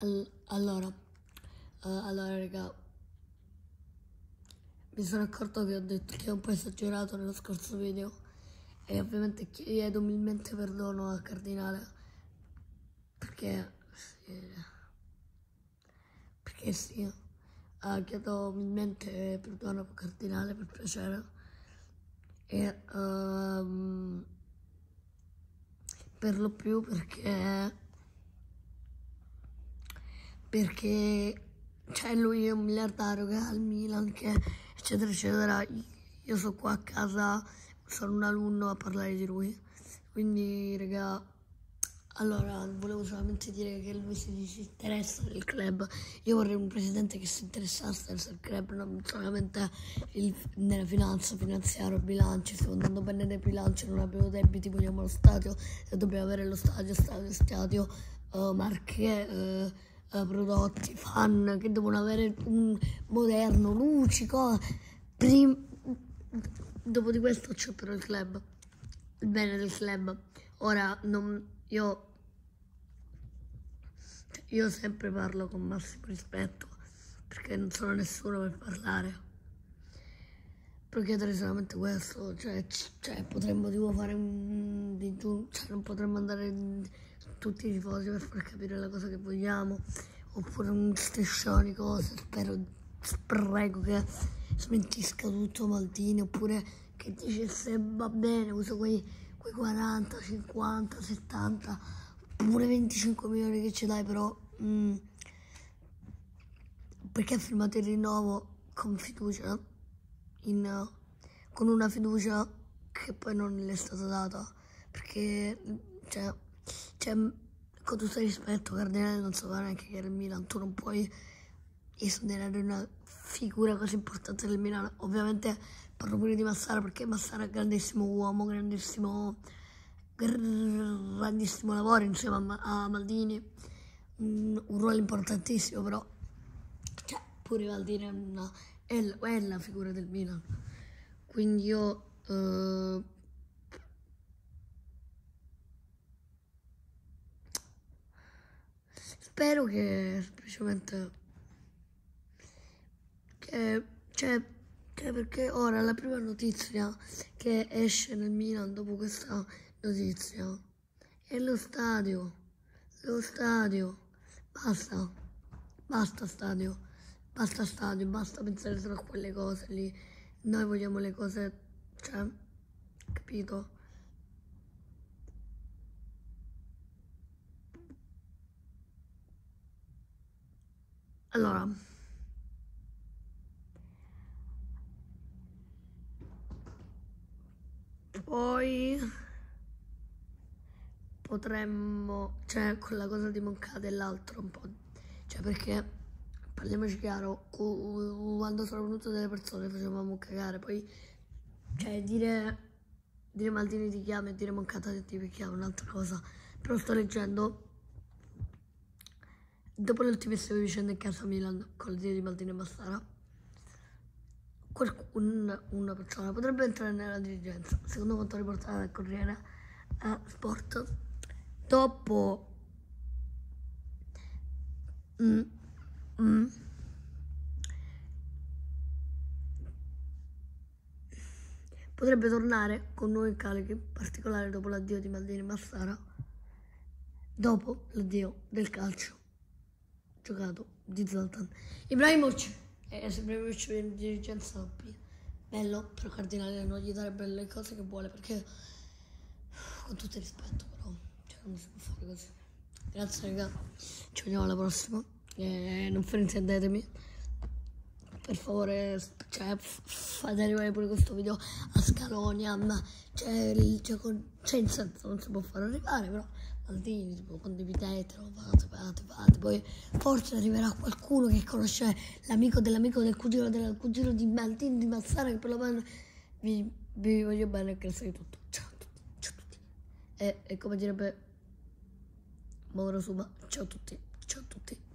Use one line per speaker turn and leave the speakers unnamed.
All- allora, eh, allora raga, mi sono accorto che ho detto che ho un po' esagerato nello scorso video e ovviamente chiedo umilmente perdono al cardinale perché perché sì, eh, chiedo umilmente perdono al cardinale per piacere e ehm, per lo più perché perché c'è lui è un miliardario che ha il Milan che eccetera eccetera. Io sono qua a casa sono un alunno a parlare di lui. Quindi raga allora volevo solamente dire che lui si disinteressa del club. Io vorrei un presidente che si interessasse del club non solamente il, nella finanza finanziaria bilanci stiamo andando bene dei bilanci non abbiamo debiti vogliamo lo stadio dobbiamo avere lo stadio stadio stadio. Uh, marche uh, uh, prodotti, fan che devono avere un moderno, luci, cose. Prim- dopo di questo c'è però il club, il bene del club. Ora non, io, io sempre parlo con massimo rispetto perché non sono nessuno per parlare. Per chiedere solamente questo, cioè, cioè potremmo tipo fare un digiuno, cioè non potremmo andare in, tutti i tifosi per far capire la cosa che vogliamo, oppure un striscione, cose, spero, prego che smentisca tutto Maldini, oppure che dicesse va bene, uso quei, quei 40, 50, 70, pure 25 milioni che ci dai, però mm, perché ha firmato il rinnovo con fiducia, in, con una fiducia che poi non le è stata data, perché cioè, cioè, con tutto il rispetto, Cardinale non sapeva neanche che era il Milan, tu non puoi esonerare una figura così importante del Milan. Ovviamente parlo pure di Massara perché Massara è grandissimo uomo, grandissimo, grandissimo lavoro insieme a, Maldini, un, un, ruolo importantissimo però, cioè, pure Maldini è, una, è, è la figura del Milan. Quindi io... Uh, spero che semplicemente che cioè, cioè perché ora la prima notizia che esce nel Milan dopo questa notizia è lo stadio lo stadio. Basta basta stadio basta stadio basta pensare solo a quelle cose lì. Noi vogliamo le cose cioè capito Allora, poi potremmo, cioè con la cosa di Moncada e l'altro un po', cioè perché parliamoci chiaro, quando sono venute delle persone facevamo cagare, poi cioè dire, dire Maldini ti chiama e dire Moncada ti chiama è un'altra cosa, però sto leggendo dopo le ultimissime vicende in casa Milan con le di Maldini e Massara, qualcun, una persona potrebbe entrare nella dirigenza, secondo quanto riportato dal Corriere eh, Sport, dopo mm, mm, potrebbe tornare con nuovi incarichi, in particolare dopo l'addio di Maldini Massara, dopo l'addio del calcio giocato di Zlatan. Ibrahimovic, eh, se Ibrahimovic viene in dirigenza bello, però Cardinale non gli darebbe le cose che vuole perché con tutto il rispetto però, cioè non si può fare così. Grazie raga, ci vediamo alla prossima, eh, non fraintendetemi. Per favore, cioè, fate arrivare pure questo video a Scalonia, ma cioè, cioè, cioè in senso non si può fare arrivare, però Maldini, tipo, condividetelo, fate, fate, fate. Poi forse arriverà qualcuno che conosce l'amico dell'amico del cugino del cugino di Maldini, di Mazzara, che per la mano vi, vi voglio bene grazie di tutto. Ciao a tutti, ciao a tutti. E, e come direbbe Mauro Suma, ciao a tutti, ciao a tutti.